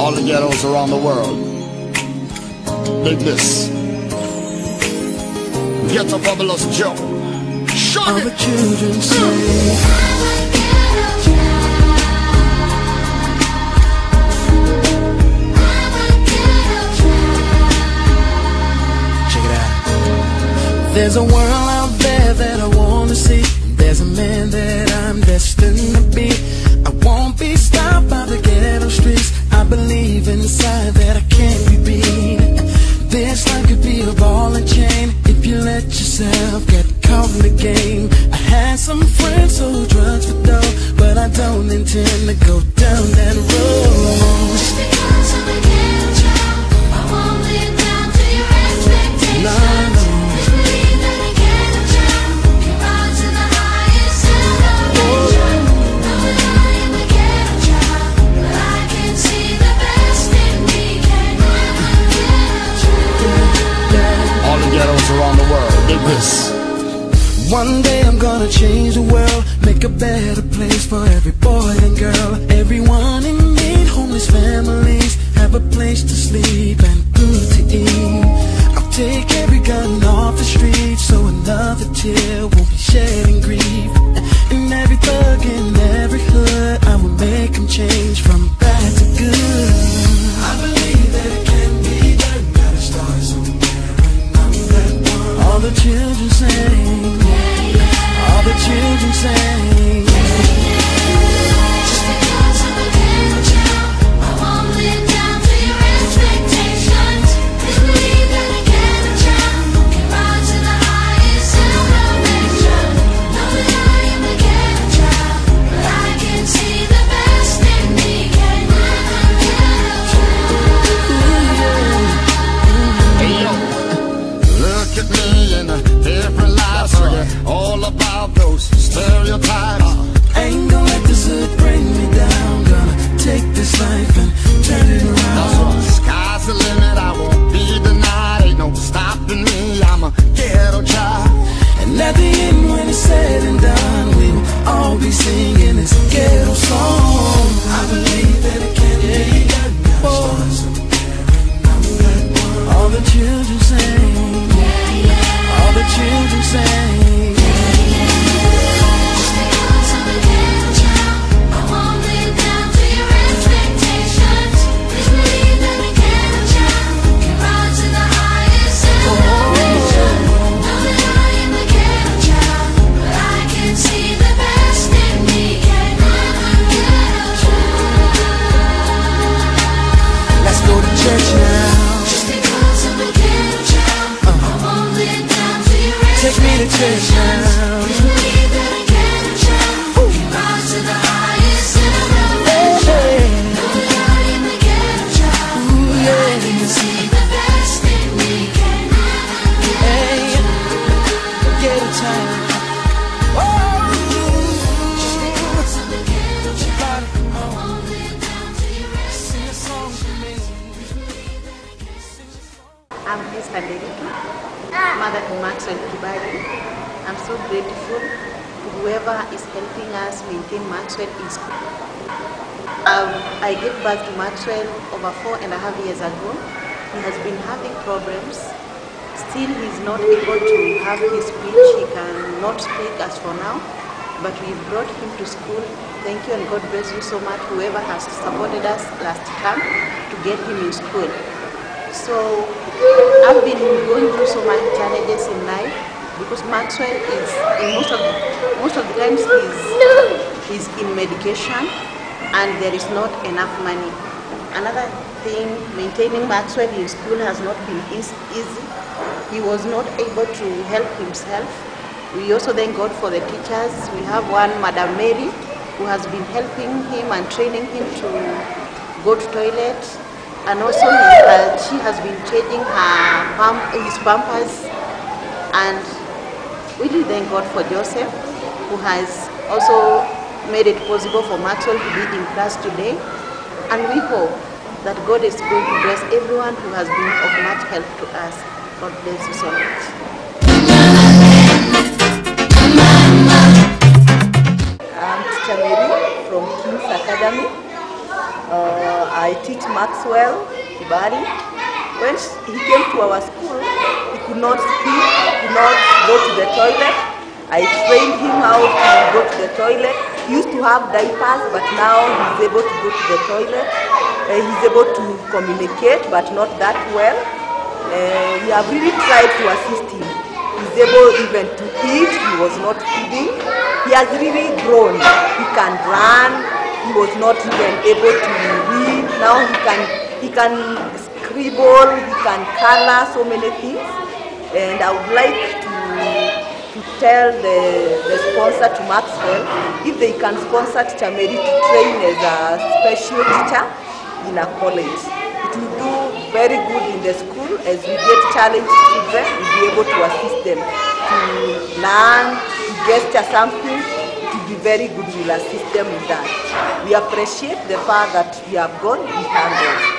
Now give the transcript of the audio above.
all the ghettos around the world. Dig this. Ghetto Fabulous Joe. Shut All it! the children mm. say Check it out. There's a world game. I had some friends who drugs for dough, but I don't intend to go down change children Take me to church now. I'm Esther Deriki, mother to Maxwell Kibali. I'm so grateful to whoever is helping us maintain Maxwell in school. Um, I gave birth to Maxwell over four and a half years ago. He has been having problems. Still, he's not able to have his speech. He cannot speak as for now. But we brought him to school. Thank you and God bless you so much, whoever has supported us last term to get him in school. So I've been going through so many challenges in life because Maxwell is in most of most of the times he's, is in medication and there is not enough money. Another thing, maintaining Maxwell in school has not been eas- easy. He was not able to help himself. We also thank God for the teachers. We have one, Madam Mary, who has been helping him and training him to go to toilet. And also he, she has been changing her his pampers. And we do thank God for Joseph, who has also made it possible for Maxwell to be in class today. And we hope that God is going to bless everyone who has been of much help to us. God bless you so much. Mary from King's Academy. Uh, I teach Maxwell Kibali. When he came to our school, he could not speak, could not go to the toilet. I trained him how to go to the toilet. He used to have diapers, but now he's able to go to the toilet. Uh, he's able to communicate, but not that well. Uh, we have really tried to assist him. He's able even to eat. He was not feeding. He has really grown. He can run. He was not even able to read. Now he can he can scribble. He can color so many things. And I would like to to tell the, the sponsor to Maxwell if they can sponsor Mary to train as a special teacher in a college. It will do very good in the school as we get challenged children, we'll be able to assist them to learn, to gesture something, be very good, we'll assist them with that. We appreciate the fact that we have gone, thank God.